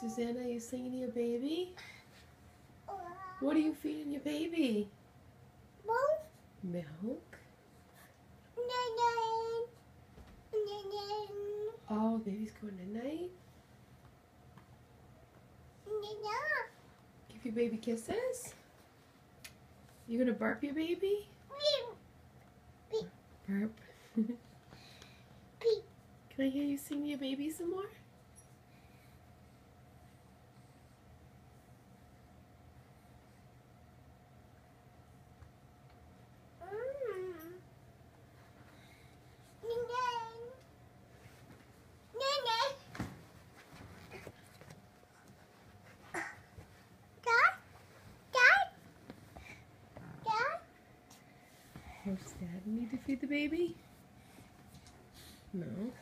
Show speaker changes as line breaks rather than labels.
Susanna, you singing to your baby? What are you feeding your baby? Milk? Milk? Oh, baby's going to night. Give your baby kisses? You gonna burp your baby? Burp. Can I hear you sing to your baby some more? Does dad need to feed the baby? No.